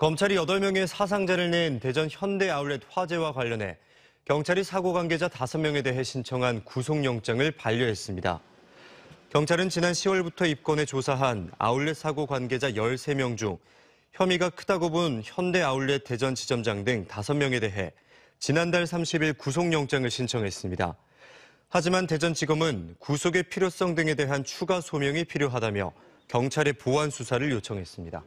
검찰이 8명의 사상자를 낸 대전 현대 아울렛 화재와 관련해 경찰이 사고 관계자 5명에 대해 신청한 구속영장을 반려했습니다. 경찰은 지난 10월부터 입건해 조사한 아울렛 사고 관계자 13명 중 혐의가 크다고 본 현대 아울렛 대전 지점장 등 5명에 대해 지난달 30일 구속영장을 신청했습니다. 하지만 대전지검은 구속의 필요성 등에 대한 추가 소명이 필요하다며 경찰의 보완 수사를 요청했습니다.